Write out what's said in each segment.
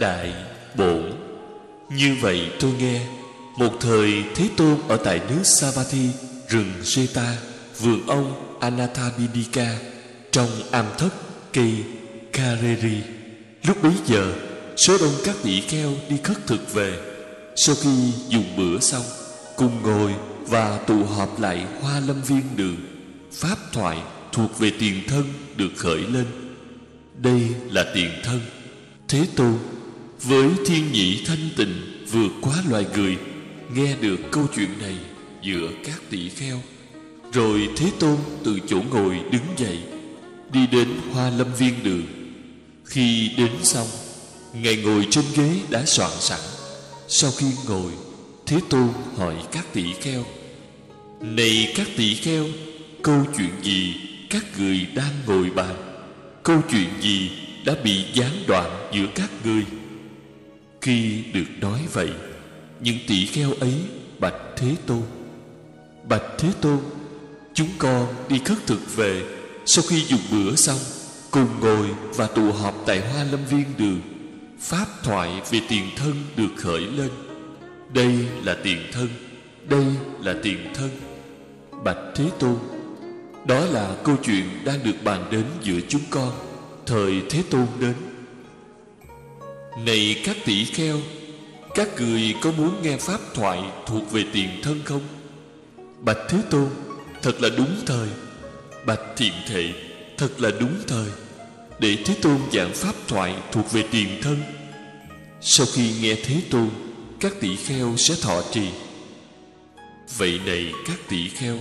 đại bổn. Như vậy tôi nghe, Một thời Thế Tôn ở tại nước Savatthi Rừng Seta, Vườn ông Anathabidika Trong am thất cây Kareri. Lúc bấy giờ, Số đông các tỷ kheo đi khất thực về. Sau khi dùng bữa xong, Cùng ngồi và tụ họp lại hoa lâm viên đường, Pháp thoại thuộc về tiền thân được khởi lên. Đây là tiền thân Thế Tôn với thiên nhị thanh tịnh vượt quá loài người, Nghe được câu chuyện này giữa các tỷ kheo. Rồi Thế Tôn từ chỗ ngồi đứng dậy, Đi đến hoa lâm viên đường Khi đến xong, Ngài ngồi trên ghế đã soạn sẵn. Sau khi ngồi, Thế Tôn hỏi các tỷ kheo, Này các tỷ kheo, Câu chuyện gì các người đang ngồi bàn? Câu chuyện gì đã bị gián đoạn giữa các ngươi khi được nói vậy, những tỷ kheo ấy, bạch thế tôn. Bạch thế tôn, chúng con đi khất thực về. Sau khi dùng bữa xong, cùng ngồi và tụ họp tại hoa lâm viên đường, pháp thoại về tiền thân được khởi lên. Đây là tiền thân, đây là tiền thân. Bạch thế tôn, đó là câu chuyện đang được bàn đến giữa chúng con. Thời thế tôn đến này các tỷ kheo, Các người có muốn nghe pháp thoại thuộc về tiền thân không? Bạch Thế Tôn, Thật là đúng thời. Bạch Thiện Thệ, Thật là đúng thời. Để Thế Tôn giảng pháp thoại thuộc về tiền thân. Sau khi nghe Thế Tôn, Các tỷ kheo sẽ thọ trì. Vậy này các tỷ kheo,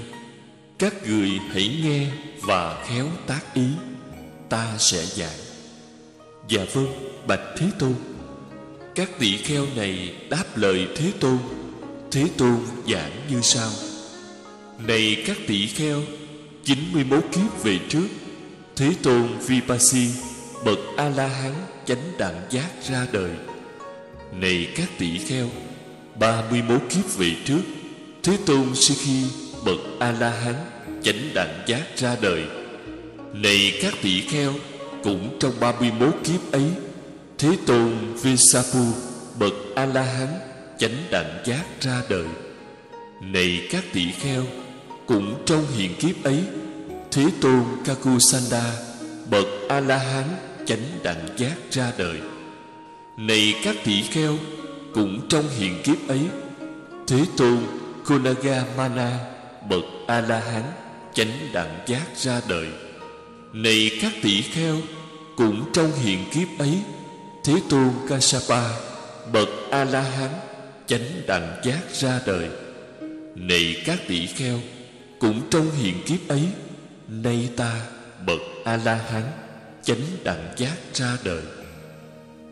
Các người hãy nghe và khéo tác ý. Ta sẽ giảng Dạ vâng bạch Thế Tôn. Các tỷ kheo này đáp lời Thế Tôn. Thế Tôn giảng như sau. Này các tỷ kheo 91 kiếp về trước, Thế Tôn Vipassi Bậc A-la-hán chánh đẳng giác ra đời. Này các tỷ kheo 31 kiếp về trước, Thế Tôn Sikhi, Bậc A-la-hán chánh đẳng giác ra đời. Này các tỷ kheo cũng trong 31 kiếp ấy Thế Tôn Visapu bậc A La Hán chánh đẳng giác ra đời. Này các tỷ kheo, cũng trong hiện kiếp ấy, Thế Tôn Kakusanda bậc A La Hán chánh đẳng giác ra đời. Này các tỷ kheo, cũng trong hiện kiếp ấy, Thế Tôn Kunagamana bậc A La Hán chánh đẳng giác ra đời. Này các tỷ kheo, cũng trong hiện kiếp ấy, Thế Tôn kasapa Bậc A-la-hán Chánh đẳng giác ra đời. Này các tỷ kheo Cũng trong hiện kiếp ấy Nay ta Bậc A-la-hán Chánh đẳng giác ra đời.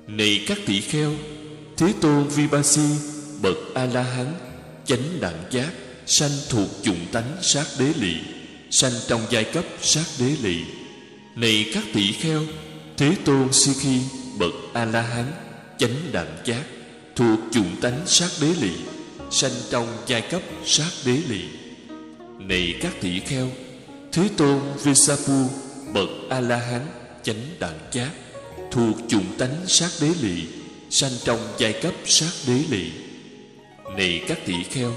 Này các tỷ kheo Thế Tôn Vipassi Bậc A-la-hán Chánh đẳng giác Sanh thuộc chủng tánh sát đế lì Sanh trong giai cấp sát đế lì này các tỷ kheo, Thế Tôn Si-khi bậc a la hán chánh đẳng giác thuộc chủng tánh sát đế lì sanh trong giai cấp sát đế lì này các tỷ kheo, thế tôn visapu bậc a la hán chánh đẳng giác thuộc chủng tánh sát đế lì sanh trong giai cấp sát đế lì này các tỷ kheo,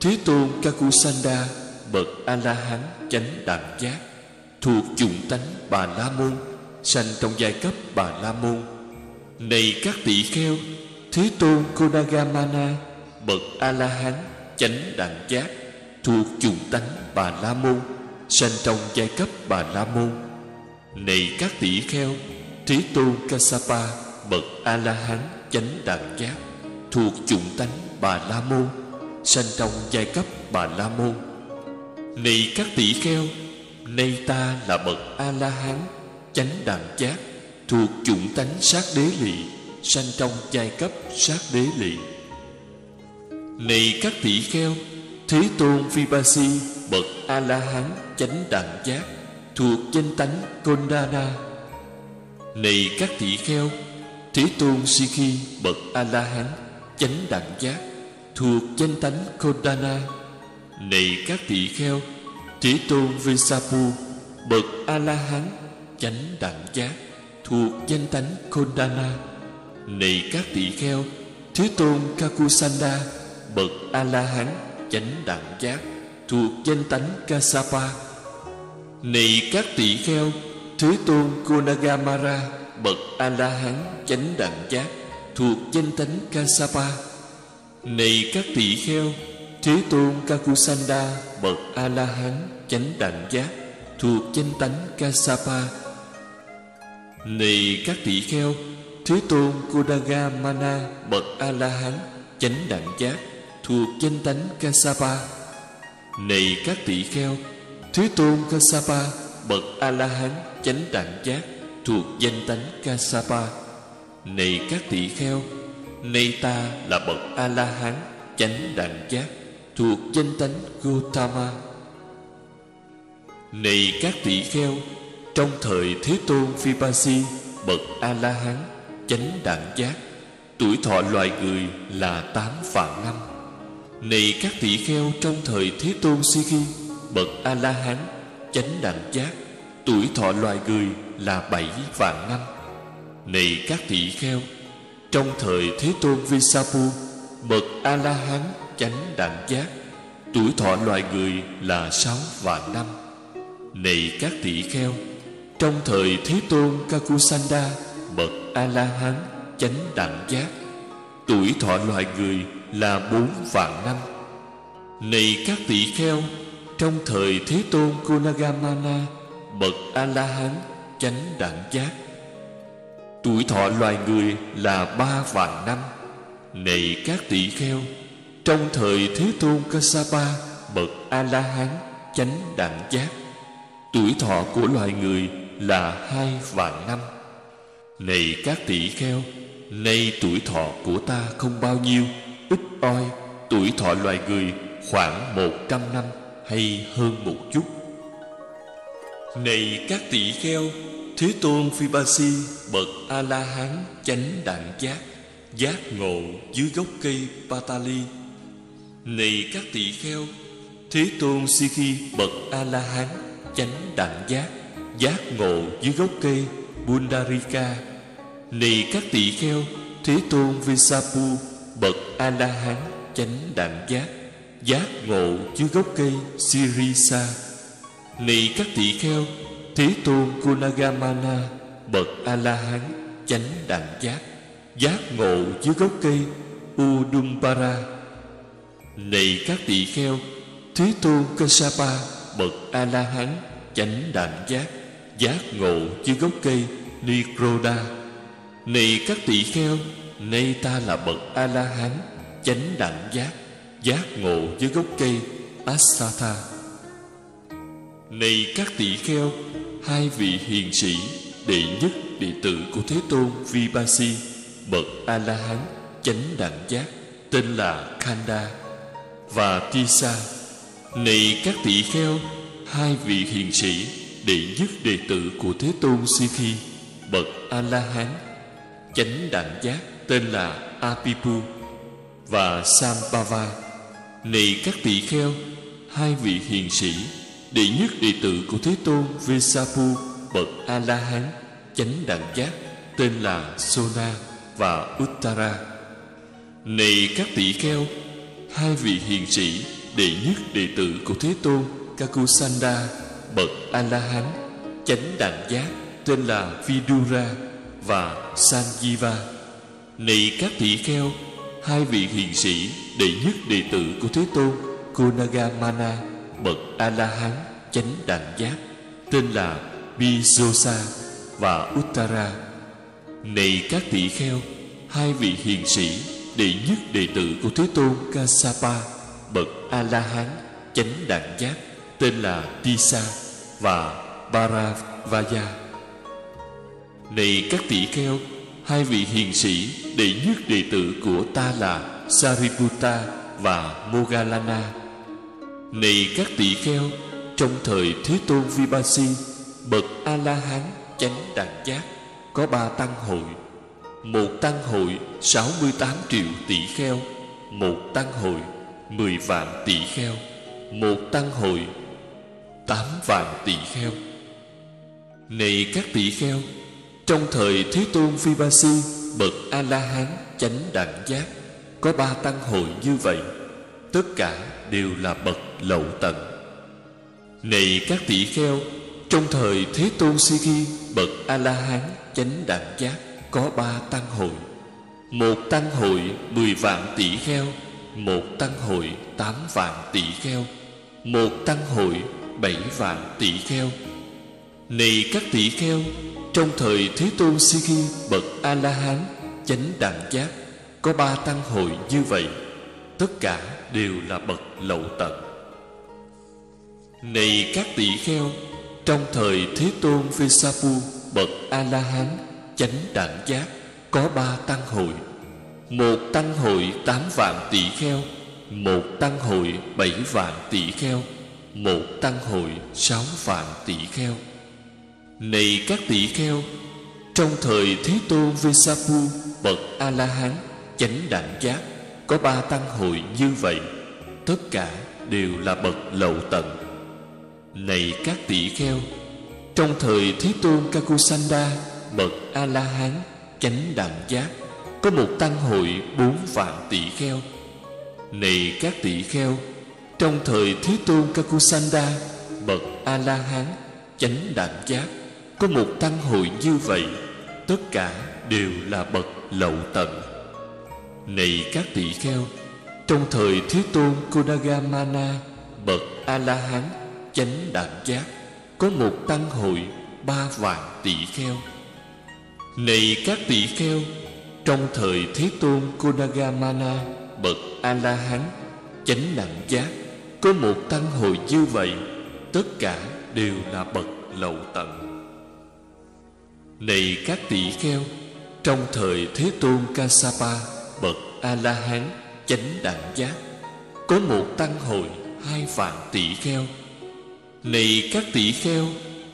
thế tôn kakusanda, bậc a la hán chánh đẳng giác thuộc chủng tánh bà la môn, sanh trong giai cấp bà la môn. Này các tỷ kheo, thế tôn kodagamana, bậc a la hán chánh đẳng giác, thuộc chủng tánh bà la môn, sanh trong giai cấp bà la môn. Này các tỷ kheo, thế tôn kasapa, bậc a la hán chánh đẳng giác, thuộc chủng tánh bà la môn, sanh trong giai cấp bà la môn. Này các tỷ kheo nay ta là bậc a la hán chánh đẳng giác thuộc chủng tánh sát đế lì sanh trong giai cấp sát đế lì này các tỷ kheo, thế tôn vipassi bậc a la hán chánh đẳng giác thuộc danh tánh kondana. Này các tỷ kheo, thế tôn sikhi, bậc a la hán chánh đẳng giác thuộc danh tánh kondana. Này các tỷ kheo chỉ tôn visapu, bậc a la hán chánh đẳng giác, thuộc danh tánh Kondana này các tỳ kheo, thế tôn kakusanda, bậc a la hán chánh đẳng giác, thuộc danh tánh kasapa. Này các tỳ kheo, thế tôn konagamara, bậc a la hán chánh đẳng giác, thuộc danh tánh kasapa. Này các tỳ kheo, thế tôn kakusanda, bậc a la hán chánh đẳng giác thuộc danh tánh kasapa. Này các tỷ-kheo thế tôn kodagamana bậc a la hán chánh đẳng giác thuộc danh tánh kasapa. Này các tỷ-kheo thế tôn kasapa bậc a la hán chánh đẳng giác thuộc danh tánh kasapa. Này các tỷ-kheo nay ta là bậc a la hán chánh đẳng giác thuộc danh tánh gautama này các tỳ kheo, trong thời thế tôn vipassi bậc a la hán chánh đẳng giác, tuổi thọ loài người là tám vạn năm. Này các tỳ kheo, trong thời thế tôn si bậc a la hán chánh đẳng giác, tuổi thọ loài người là bảy vạn năm. Này các tỳ kheo, trong thời thế tôn visapu bậc a la hán chánh đẳng giác, tuổi thọ loài người là sáu vạn năm này các tỷ-kheo trong thời thế tôn kakusanda, bậc a la hán chánh đẳng giác, tuổi thọ loài người là bốn vạn năm. Này các tỷ-kheo trong thời thế tôn Kunagamana bậc a la hán chánh đẳng giác, tuổi thọ loài người là ba vạn năm. Này các tỷ-kheo trong thời thế tôn kasapa, bậc a la hán chánh đẳng giác tuổi thọ của loài người là hai vạn năm. Này các tỳ kheo, nay tuổi thọ của ta không bao nhiêu. Ít oi, tuổi thọ loài người khoảng một trăm năm hay hơn một chút. Này các tỳ kheo, thế tôn phibasi, bậc a la hán chánh đẳng giác giác ngộ dưới gốc cây patali. Này các tỳ kheo, thế tôn si khi bậc a la hán chánh đẳng giác giác ngộ dưới gốc cây bundarika. Này các tỳ kheo, thế tôn visapu, bậc a la hán chánh đẳng giác giác ngộ dưới gốc cây sirisa. Này các tỳ kheo, thế tôn kunagamana, bậc a la hán chánh đẳng giác giác ngộ dưới gốc cây udumpara này các tỳ kheo, thế tôn kasapa bậc a la hán chánh đẳng giác giác ngộ dưới gốc cây nikroda này các tỳ kheo, nay ta là bậc a la hán chánh đẳng giác giác ngộ dưới gốc cây, asatha. Này các tỳ kheo, hai vị hiền sĩ, đệ nhất, đệ tử của thế tôn vipassi bậc a la hán chánh đẳng giác, tên là khanda và tisa này các tỳ kheo, hai vị hiền sĩ, đệ nhất đệ tử của thế tôn sikhi bậc a la hán chánh đẳng giác tên là apipu và sambhava này các tỳ kheo, hai vị hiền sĩ, đệ nhất đệ tử của thế tôn vesapu bậc a la hán chánh đẳng giác tên là sona và uttara. Này các tỳ kheo, hai vị hiền sĩ đệ nhất đệ tử của thế tôn, kakusanda, bậc a la hán chánh đẳng giác, tên là vidura và sanjiva. Này các tỷ kheo, hai vị hiền sĩ, đệ nhất đệ tử của thế tôn Kunagamana bậc a la hán chánh đẳng giác, tên là bijosa và uttara. Này các tỷ kheo, hai vị hiền sĩ, đệ nhất đệ tử của thế tôn, kasapa bậc a la hán chánh đẳng giác tên là tisa và Paravaya. Này các tỷ kheo, hai vị hiền sĩ đệ nhất đệ tử của ta là Sariputta và Mogalana. Này các tỷ kheo, trong thời Thế Tôn Vipassi, bậc A La Hán chánh đẳng giác có ba tăng hội. Một tăng hội 68 triệu tỷ kheo, một tăng hội 10 vạn tỷ kheo, một tăng hội tám vạn tỷ kheo. Này các tỷ kheo trong thời thế tôn phi ba si bậc a la hán chánh đẳng giác có ba tăng hội như vậy tất cả đều là bậc lậu tận. Này các tỷ kheo trong thời thế tôn si khi bậc a la hán chánh đẳng giác có ba tăng hội một tăng hội mười vạn tỷ kheo một tăng hội tám vạn tỷ kheo, một tăng hội bảy vạn tỷ kheo. Này các tỷ kheo, trong thời thế tôn si khi bậc a la hán chánh đẳng giác, có ba tăng hội như vậy, tất cả đều là bậc lậu tận. Này các tỷ kheo, trong thời thế tôn Vesapu bậc a la hán chánh đẳng giác, có ba tăng hội một tăng hội tám vạn tỷ kheo, một tăng hội bảy vạn tỷ kheo, một tăng hội sáu vạn tỷ kheo. Này các tỷ kheo, trong thời thế tôn Vesapu bậc a la hán, chánh đẳng giác, có ba tăng hội như vậy, tất cả đều là bậc lậu tận. Này các tỷ kheo, trong thời thế tôn kakusanda, bậc a la hán, chánh đẳng giác có một tăng hội bốn vạn tỷ kheo. Này các tỷ kheo, trong thời thế tôn kakusanda, bậc a la hán chánh đẳng giác, có một tăng hội như vậy, tất cả đều là bậc lậu tận. Này các tỷ kheo, trong thời thế tôn kodagamana, bậc a la hán chánh đẳng giác, có một tăng hội ba vạn tỷ kheo. Này các tỷ kheo trong thời thế tôn Kunagamana, bậc a la hán chánh đẳng giác, có một tăng hội như vậy, tất cả đều là bậc lậu tận. Này các tỷ kheo, trong thời thế tôn kasapa, bậc a la hán chánh đẳng giác, có một tăng hội hai vạn tỷ kheo. Này các tỷ kheo,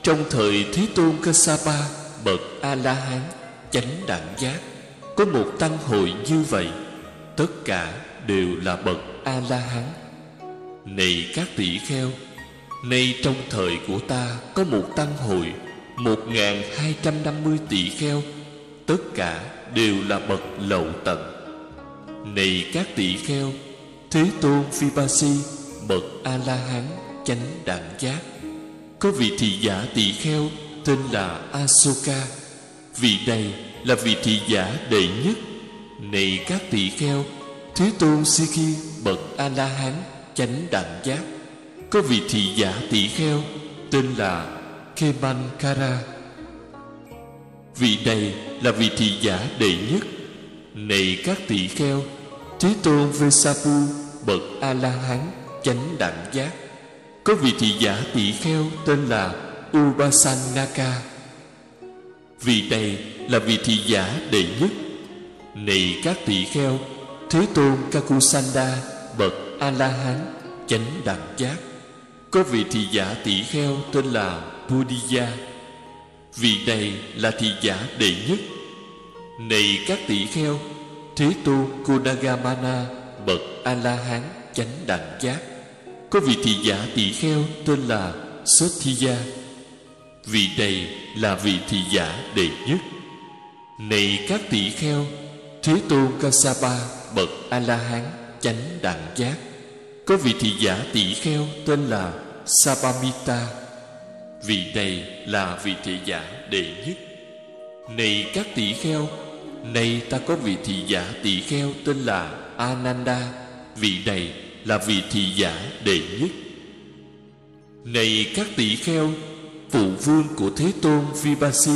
trong thời thế tôn kasapa, bậc a la hán chánh đẳng giác có một tăng hội như vậy, tất cả đều là bậc a la hán này các tỷ kheo, nay trong thời của ta có một tăng hội, một ngàn hai trăm năm mươi tỷ kheo, tất cả đều là bậc lậu tận. Này các tỷ kheo, thế tôn vipasi bậc a la hán chánh đẳng giác. Có vị thị giả tỷ kheo, tên là asoka vị này là vị thị giả đệ nhất. Này các tỷ kheo, thế tôn si khi bậc a la hán chánh đẳng giác. Có vị thị giả tỷ kheo, tên là Kemankara Vị này là vị thị giả đệ nhất. Này các tỷ kheo, Thế tôn Vesapu Bậc A-la-hán Chánh đẳng giác. Có vị thị giả tỷ kheo, Tên là Upasanaka Vị này là vị thị giả đệ nhất. Này các tỷ kheo, Thế tôn Kakusanda, Bậc A-la-hán, Chánh đẳng giác. Có vị thị giả tỷ kheo tên là Bodhiya. Vị này là thị giả đệ nhất. Này các tỷ kheo, Thế tôn Kodagamana Bậc A-la-hán, chánh đẳng giác. Có vị thị giả tỷ kheo tên là sotiya Vị này là vị thị giả đệ nhất. Này các tỷ kheo, Thế tôn Kasapa Bậc A-la-hán, chánh đẳng giác. Có vị thị giả tỷ kheo tên là Sapamita Vị này là vị thị giả đệ nhất. Này các tỷ kheo Này ta có vị thị giả tỷ kheo tên là Ananda. Vị này là vị thị giả đệ nhất. Này các tỷ kheo Phụ vương của Thế Tôn Vipassi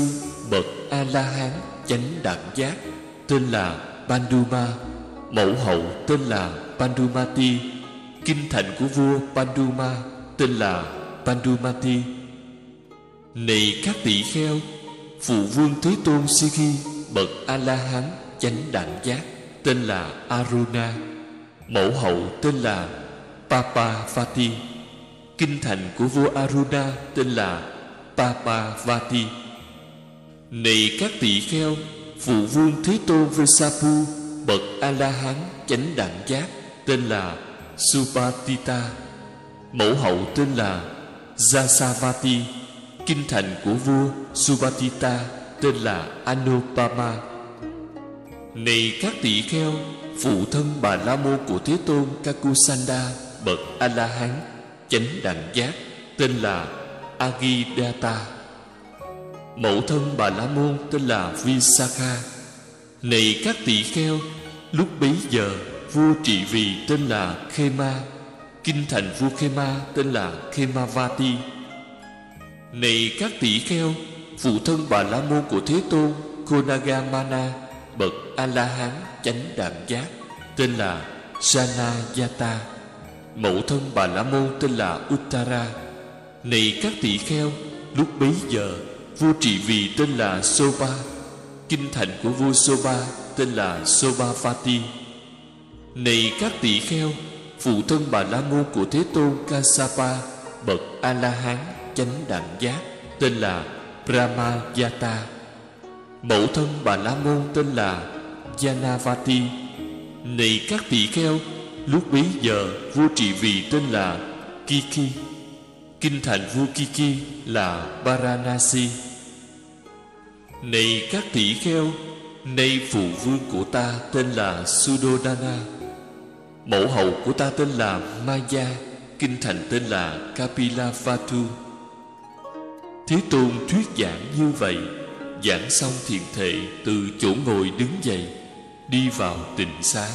Bậc A-la-hán chánh đẳng giác, Tên là Panduma. Mẫu hậu tên là Pandumati, Kinh thành của vua Panduma Tên là Pandumati. Này các tỷ kheo, Phụ vương Thế Tôn Sikhi Bậc A-la-hán chánh đẳng giác Tên là Aruna. Mẫu hậu tên là Papavati, Kinh thành của vua Aruna tên là Papavati Này các tỷ kheo, Phụ vương Thế Tôn Vesapu Bậc A-la-hán chánh đẳng giác, Tên là Supatita Mẫu hậu tên là Jasavati Kinh thành của vua Subatita tên là Anupama. Này các tỷ kheo, Phụ thân Bà La Môn của Thế Tôn Kakusanda, Bậc A-la-hán Chánh đẳng giác, Tên là Agidata. Mẫu thân Bà La Môn tên là Visakha. Này các tỷ kheo, Lúc bấy giờ, Vua trị vì tên là Khema, Kinh thành vua Khema tên là Khemavati. Này các tỷ kheo, Phụ thân Bà La Môn của Thế Tôn, Konagamana, Bậc A-la-hán chánh đạm giác, Tên là Sanayata Mẫu thân Bà La Môn tên là Uttara. Này các tỷ kheo, Lúc bấy giờ, Vua trị vì tên là Soba, Kinh thành của vua Soba Tên là Sobavati Này các tỷ kheo, Phụ thân Bà La Môn của Thế Tôn Kasapa, Bậc A-la-hán chánh đẳng giác, Tên là Brahmayata Mẫu thân Bà La Môn tên là Janavati. Này các tỷ kheo, Lúc bấy giờ, vua trị vì tên là Kiki. Kinh thành vua Kiki là Varanasi. Này các tỷ kheo, Nay phụ vương của ta tên là Sudodana. Mẫu hậu của ta tên là Maya, Kinh thành tên là Kapilavatthu. Thế Tôn thuyết giảng như vậy, Giảng xong thiền thệ Từ chỗ ngồi đứng dậy, Đi vào tịnh xá.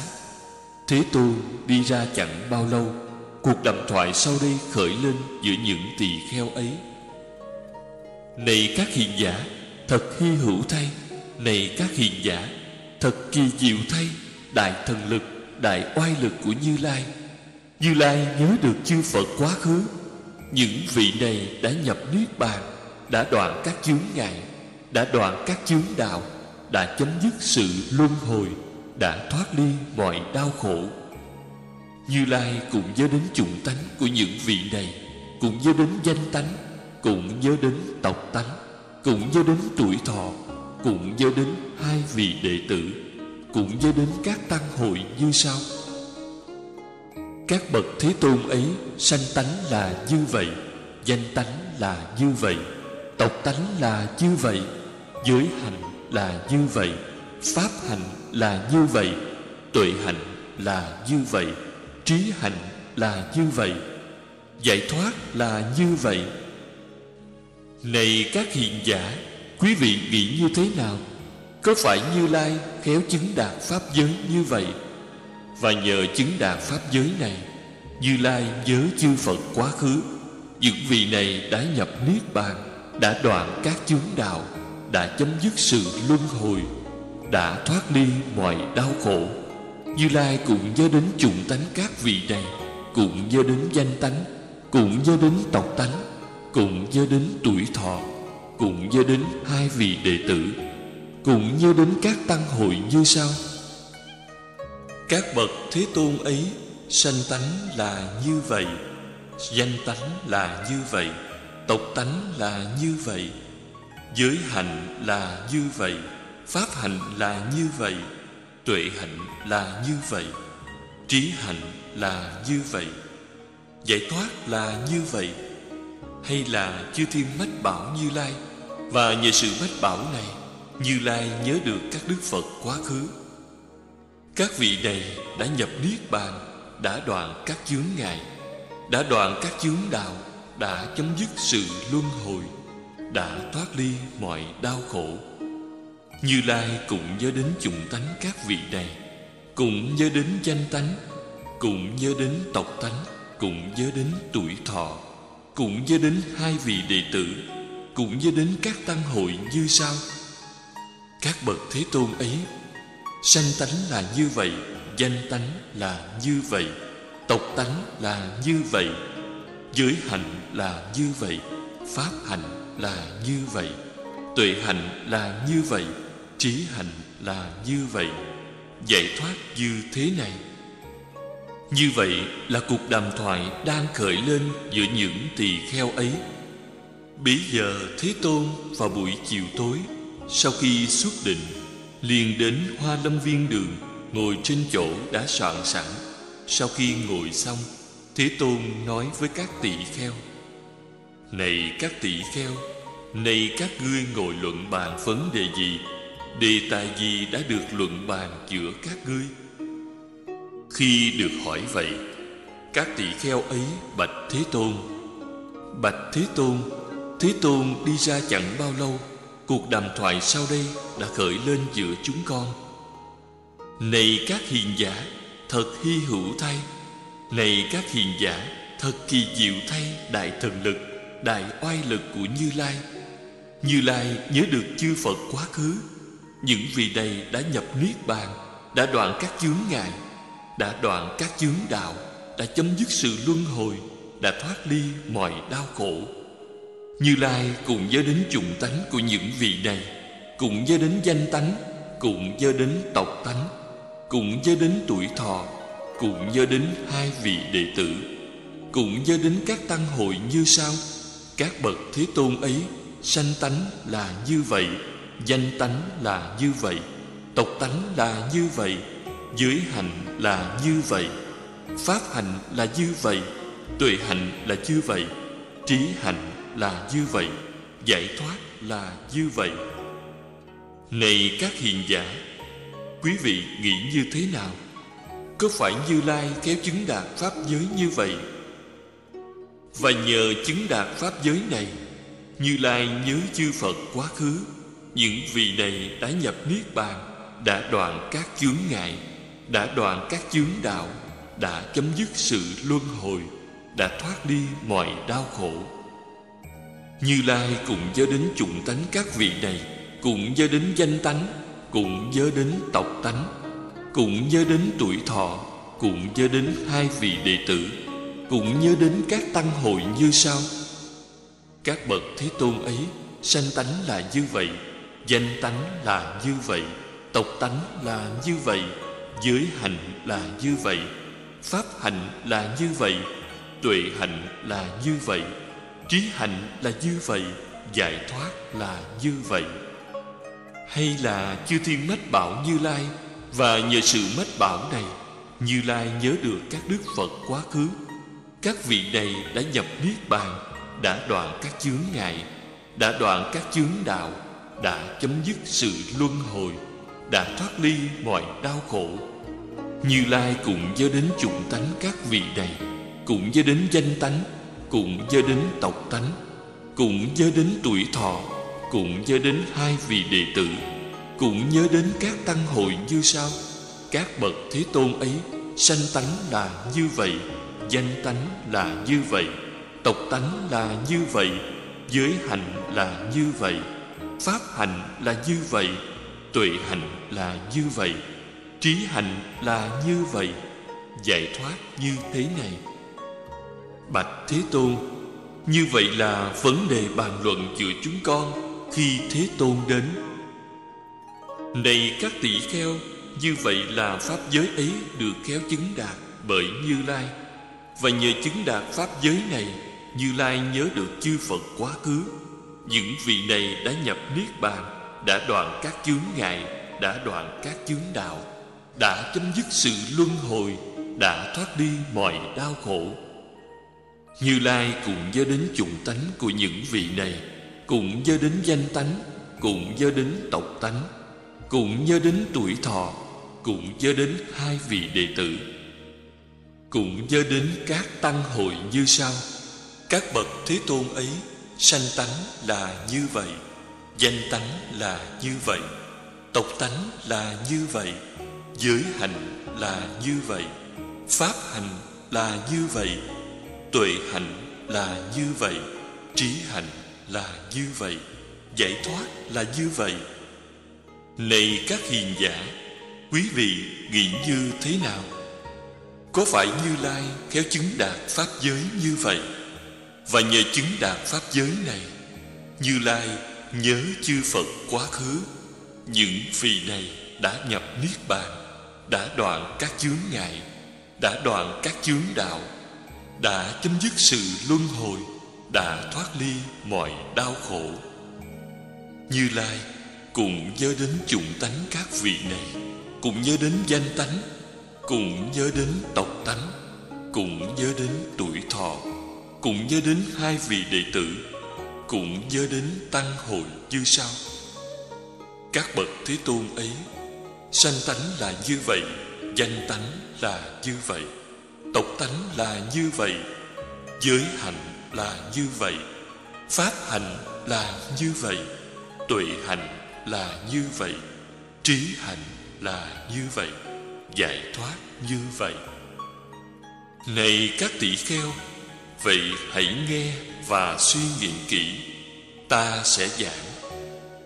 Thế Tôn đi ra chẳng bao lâu Cuộc đàm thoại sau đây khởi lên Giữa những tỳ kheo ấy. Này các hiền giả Thật hy hữu thay. Này các hiền giả Thật kỳ diệu thay. Đại thần lực, đại oai lực của Như Lai. Như Lai nhớ được chư Phật quá khứ. Những vị này đã nhập Niết Bàn Đã đoạn các chướng ngại Đã đoạn các chướng đạo Đã chấm dứt sự luân hồi Đã thoát ly mọi đau khổ. Như Lai cũng nhớ đến chủng tánh của những vị này, Cũng nhớ đến danh tánh, Cũng nhớ đến tộc tánh, Cũng nhớ đến tuổi thọ, Cũng nhớ đến hai vị đệ tử, Cũng nhớ đến các tăng hội như sau. Các bậc Thế Tôn ấy Sanh tánh là như vậy, Danh tánh là như vậy, Tộc tánh là như vậy, Giới hành là như vậy, Pháp hành là như vậy, Tuệ hành là như vậy. Trí hạnh là như vậy, Giải thoát là như vậy. Này các hiện giả, Quý vị nghĩ như thế nào? Có phải Như Lai khéo chứng đạt Pháp giới như vậy? Và nhờ chứng đạt Pháp giới này, Như Lai nhớ chư Phật quá khứ. Những vị này đã nhập Niết Bàn, Đã đoạn các chướng đạo, Đã chấm dứt sự luân hồi, Đã thoát ly mọi đau khổ. Như Lai cũng nhớ đến chủng tánh các vị này, Cũng nhớ đến danh tánh, Cũng nhớ đến tộc tánh, Cũng nhớ đến tuổi thọ, Cũng nhớ đến hai vị đệ tử, Cũng nhớ đến các tăng hội như sau. Các bậc Thế Tôn ấy, Sanh tánh là như vậy, Danh tánh là như vậy, Tộc tánh là như vậy, Giới hạnh là như vậy, Pháp hạnh là như vậy. Tuệ hạnh là như vậy, Trí hạnh là như vậy, Giải thoát là như vậy, Hay là chư thiên mách bảo Như Lai? Và nhờ sự mách bảo này, Như Lai nhớ được các Đức Phật quá khứ. Các vị này đã nhập Niết Bàn, Đã đoạn các chướng ngại, Đã đoạn các chướng đạo, Đã chấm dứt sự luân hồi, Đã thoát ly mọi đau khổ như Lai cũng nhớ đến chủng tánh các vị này, Cũng nhớ đến danh tánh, Cũng nhớ đến tộc tánh, Cũng nhớ đến tuổi thọ, Cũng nhớ đến hai vị đệ tử, Cũng nhớ đến các tăng hội như sau. Các bậc Thế Tôn ấy, Sanh tánh là như vậy, Danh tánh là như vậy, Tộc tánh là như vậy, Giới hạnh là như vậy, Pháp hạnh là như vậy, Tuệ hạnh là như vậy. Trí hành là như vậy, Giải thoát như thế này. Như vậy là cuộc đàm thoại đang khởi lên giữa những tỳ kheo ấy. Bấy giờ Thế Tôn vào buổi chiều tối, Sau khi xuất định, liền đến Hoa Lâm Viên Đường, Ngồi trên chỗ đã soạn sẵn. Sau khi ngồi xong, Thế Tôn nói với các tỳ kheo, Này các tỳ kheo, Này các ngươi ngồi luận bàn vấn đề gì? Đề tài gì đã được luận bàn giữa các ngươi? Khi được hỏi vậy, Các tỷ kheo ấy bạch Thế Tôn, Bạch Thế Tôn Thế Tôn đi ra chẳng bao lâu, Cuộc đàm thoại sau đây đã khởi lên giữa chúng con. Này các hiền giả, Thật hy hữu thay. Này các hiền giả, Thật kỳ diệu thay, Đại thần lực, Đại oai lực của Như Lai. Như Lai nhớ được chư Phật quá khứ những vị này đã nhập Niết Bàn, Đã đoạn các chướng ngại, Đã đoạn các chướng đạo, Đã chấm dứt sự luân hồi, Đã thoát ly mọi đau khổ. Như Lai cùng do đến chủng tánh của những vị này, cùng do đến danh tánh, cùng do đến tộc tánh, cùng do đến tuổi thọ, cùng do đến hai vị đệ tử, cùng do đến các tăng hội như sau. Các bậc Thế Tôn ấy Sanh tánh là như vậy. Danh tánh là như vậy, Tộc tánh là như vậy Giới hành là như vậy, Pháp hành là như vậy, Tuệ hành là như vậy, Trí hành là như vậy, Giải thoát là như vậy. Này các hiền giả, Quý vị nghĩ như thế nào? Có phải Như Lai kéo chứng đạt Pháp giới như vậy? Và nhờ chứng đạt Pháp giới này, Như Lai nhớ chư Phật quá khứ những vị này đã nhập Niết Bàn, Đã đoạn các chướng ngại, Đã đoạn các chướng đạo, Đã chấm dứt sự luân hồi, Đã thoát đi mọi đau khổ. Như Lai cũng nhớ đến chủng tánh các vị này, Cũng nhớ đến danh tánh, Cũng nhớ đến tộc tánh, Cũng nhớ đến tuổi thọ, Cũng nhớ đến hai vị đệ tử, Cũng nhớ đến các tăng hội như sau. Các bậc Thế Tôn ấy Sanh tánh là như vậy. Danh tánh là như vậy, Tộc tánh là như vậy, Giới hành là như vậy, Pháp hành là như vậy, Tuệ hành là như vậy, Trí hành là như vậy, Giải thoát là như vậy. Hay là chư thiên mách bảo Như Lai, Và nhờ sự mách bảo này, Như Lai nhớ được các đức Phật quá khứ. Các vị này đã nhập Niết Bàn, Đã đoạn các chướng ngại, Đã đoạn các chướng đạo đã chấm dứt sự luân hồi, Đã thoát ly mọi đau khổ. Như Lai cũng do đến chủng tánh các vị này, Cũng do đến danh tánh, Cũng do đến tộc tánh, Cũng do đến tuổi thọ, Cũng do đến hai vị đệ tử, Cũng nhớ đến các tăng hội như sau. Các bậc Thế Tôn ấy, Sanh tánh là như vậy, Danh tánh là như vậy, Tộc tánh là như vậy, Giới hành là như vậy. Pháp hành là như vậy, Tuệ hành là như vậy, Trí hành là như vậy, Giải thoát như thế này. Bạch Thế Tôn, Như vậy là vấn đề bàn luận giữa chúng con Khi Thế Tôn đến. Này các tỷ kheo, Như vậy là Pháp giới ấy được khéo chứng đạt bởi Như Lai. Và nhờ chứng đạt Pháp giới này, Như Lai nhớ được chư Phật quá khứ. Những vị này đã nhập Niết Bàn, Đã đoạn các chướng ngại, Đã đoạn các chướng đạo, Đã chấm dứt sự luân hồi, Đã thoát đi mọi đau khổ. Như Lai cũng do đến chủng tánh của những vị này, Cũng do đến danh tánh, Cũng do đến tộc tánh, Cũng do đến tuổi thọ, Cũng do đến hai vị đệ tử, Cũng do đến các tăng hội như sau. Các bậc Thế Tôn ấy Sanh tánh là như vậy, Danh tánh là như vậy, Tộc tánh là như vậy, Giới hành là như vậy, Pháp hành là như vậy, Tuệ hành là như vậy, Trí hành là như vậy, Giải thoát là như vậy. Này các hiền giả, Quý vị nghĩ như thế nào? Có phải Như Lai khéo chứng đạt Pháp giới như vậy? Và nhờ chứng đạt Pháp giới này, Như Lai nhớ chư Phật quá khứ, Những vị này đã nhập Niết Bàn, Đã đoạn các chướng ngại, Đã đoạn các chướng đạo, Đã chấm dứt sự luân hồi, Đã thoát ly mọi đau khổ. Như Lai cũng nhớ đến chủng tánh các vị này, Cũng nhớ đến danh tánh, Cũng nhớ đến tộc tánh, Cũng nhớ đến tuổi thọ. Cũng nhớ đến hai vị đệ tử, Cũng nhớ đến tăng hội như sau các bậc thế tôn ấy, sanh tánh là như vậy, danh tánh là như vậy, tộc tánh là như vậy, giới hạnh là như vậy, pháp hạnh là như vậy, tuệ hạnh là như vậy, trí hạnh là như vậy, giải thoát như vậy. Này các tỷ kheo vậy hãy nghe và suy nghĩ kỹ, ta sẽ giảng.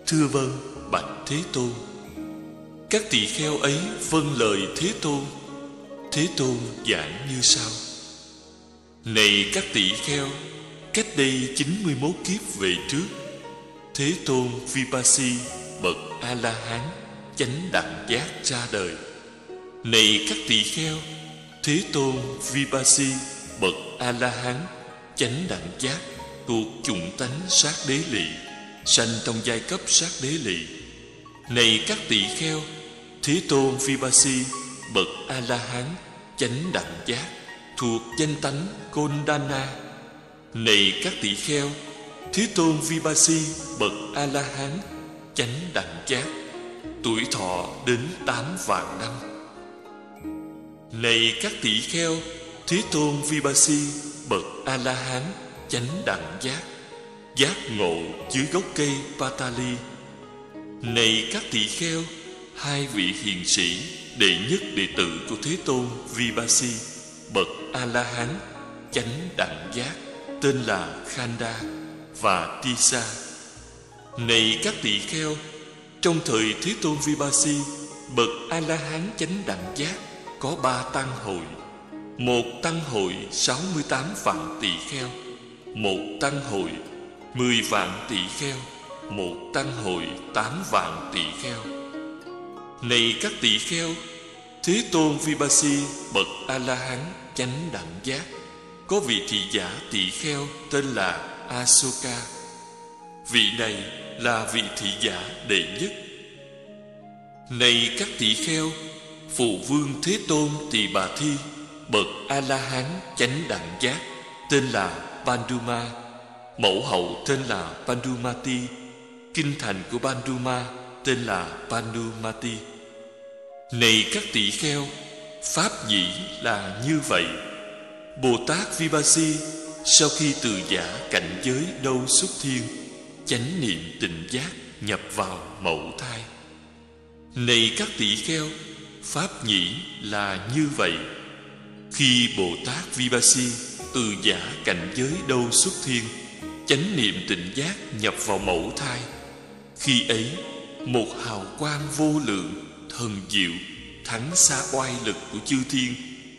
Thưa vâng bạch thế tôn. Các tỳ kheo ấy vâng lời thế tôn. Thế tôn giảng như sau. Này các tỷ kheo, cách đây 91 kiếp về trước, thế tôn vipassi bậc a la hán chánh đẳng giác ra đời. Này các tỳ kheo, thế tôn vipassi bậc a la hán chánh đẳng giác thuộc chủng tánh sát đế lì sanh trong giai cấp sát đế lì. này các tỳ kheo thế tôn vipassi bậc a la hán chánh đẳng giác thuộc danh tánh Kondana. Này các tỷ kheo, Thế Tôn Vipassi bậc A La Hán chánh đẳng giác, tuổi thọ đến tám vạn năm. Này các tỷ kheo, Thế Tôn Vipassi bậc A La Hán chánh đẳng giác, giác ngộ dưới gốc cây Patali. Này các tỳ kheo, hai vị hiền sĩ đệ nhất đệ tử của Thế Tôn Vipassi bậc a la hán chánh đẳng giác tên là khanda và tisa này các tỳ kheo trong thời thế tôn vipassi bậc a la hán chánh đẳng giác có ba tăng hội một tăng hội sáu mươi tám vạn tỷ kheo một tăng hội mười vạn tỷ kheo một tăng hội tám vạn tỷ kheo này các tỷ kheo thế tôn vipassi bậc a la hán chánh đẳng giác có vị thị giả tỷ kheo tên là Asoka. Vị này là vị thị giả đệ nhất. Này các tỷ kheo, phụ vương Thế Tôn Tỳ Bà Thi, bậc A La Hán chánh đẳng giác, tên là Panduma, mẫu hậu tên là Pandumati, kinh thành của Panduma tên là Pandumati. Này các tỷ kheo, Pháp dĩ là như vậy. Bồ Tát Vipassi Sau khi từ giả cảnh giới đâu xuất thiên Chánh niệm tịnh giác nhập vào mẫu thai. Này các tỷ kheo Pháp nhĩ là như vậy. Khi Bồ Tát Vipassi từ giả cảnh giới đâu xuất thiên, Chánh niệm tịnh giác nhập vào mẫu thai, Khi ấy, một hào quang vô lượng, thần diệu, thắng xa oai lực của chư thiên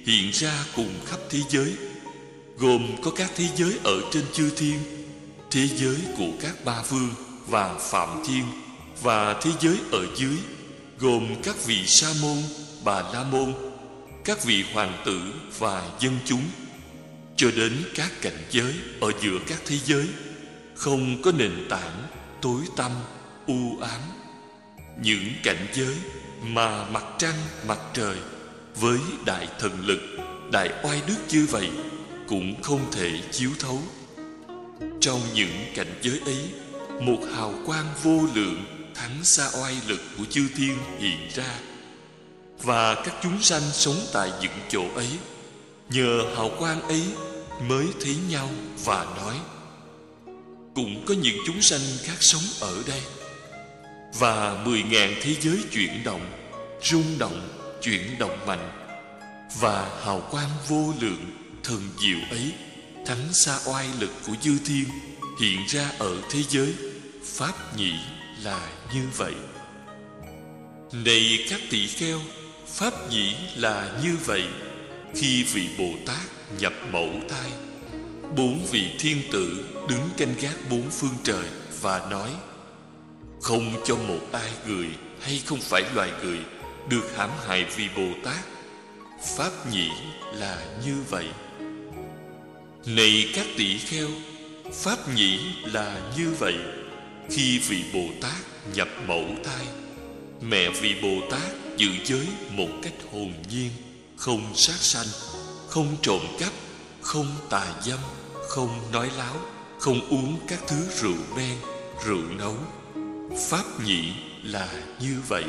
hiện ra cùng khắp thế giới, gồm có các thế giới ở trên chư thiên, thế giới của các ba vương và phạm thiên và thế giới ở dưới, gồm các vị sa môn, bà la môn các vị hoàng tử và dân chúng, cho đến các cảnh giới ở giữa các thế giới, không có nền tảng tối tăm, u ám. Những cảnh giới mà mặt trăng, mặt trời với đại thần lực, đại oai đức như vậy cũng không thể chiếu thấu. Trong những cảnh giới ấy, một hào quang vô lượng, thắng xa oai lực của chư thiên hiện ra và các chúng sanh sống tại những chỗ ấy, nhờ hào quang ấy mới thấy nhau và nói, cũng có những chúng sanh khác sống ở đây. Và mười ngàn thế giới chuyển động, rung động, chuyển động mạnh, và hào quang vô lượng, thần diệu ấy thắng xa oai lực của dư thiên, hiện ra ở thế giới. Pháp nhị là như vậy. Này các tỷ kheo pháp nhị là như vậy khi vị bồ tát nhập mẫu thai bốn vị thiên tử đứng canh gác bốn phương trời và nói không cho một ai người hay không phải loài người được hãm hại vì Bồ Tát. Pháp nhĩ là như vậy. Này các tỷ kheo, Pháp nhĩ là như vậy. Khi vị Bồ Tát nhập mẫu thai, mẹ vị Bồ Tát giữ giới một cách hồn nhiên, không sát sanh, không trộm cắp, không tà dâm, không nói láo, không uống các thứ rượu men, rượu nấu, Pháp nhị là như vậy.